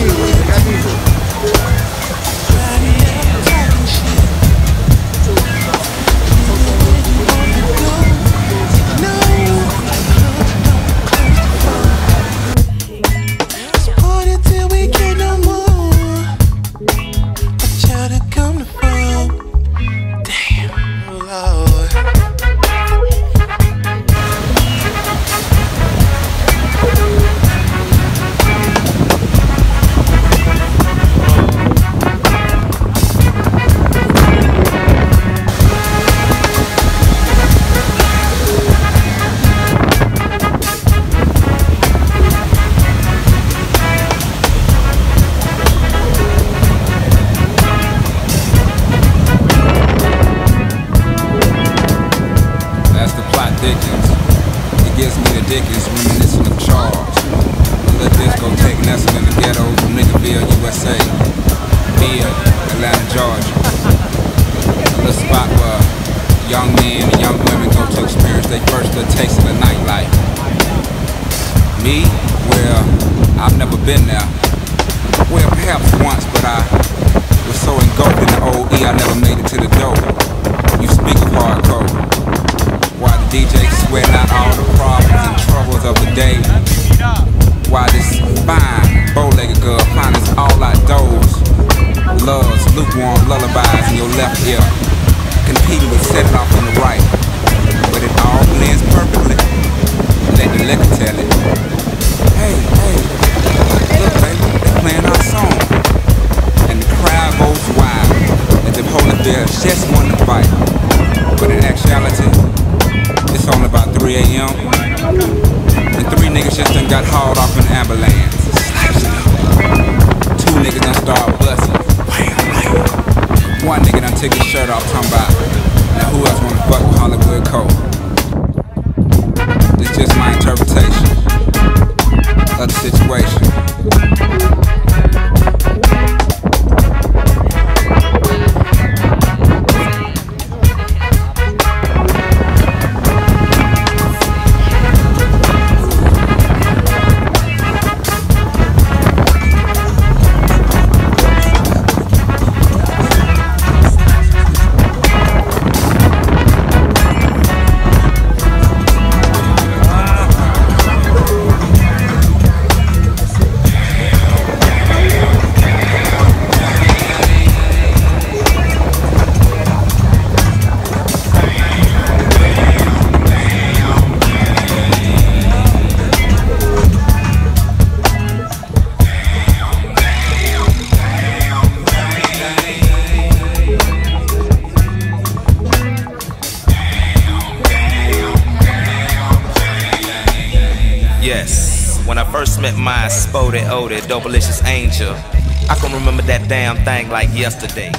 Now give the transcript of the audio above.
you. Dickens, It gives me the Dickens reminiscent of Charles. A little disco taking nestled in the ghettos of Niggerville, USA. Via Atlanta, Georgia. A little spot where young men and young women go to experience their first little taste of the nightlife. Me? Well, I've never been there. Well, perhaps once, but I was so engulfed in the old E, I never made it to the door. You speak of hardcore. DJ sweating out all the problems and troubles of the day. While this fine, bow-legged girl finds all outdoors. Loves lukewarm lullabies in your left ear. Competing with set it off on the right. But it all blends perfectly. Let the liquor tell it. Hey, hey, look baby, they're playing our song. And the crowd goes wild. As if Holyfield just won the fight. But in actuality, 3 a.m. And three niggas just done got hauled off an ambulance. Two niggas done start busting. One nigga done took his shirt off, talking about, Yes, when I first met my spotted, oded, doublelicious angel, I can remember that damn thing like yesterday.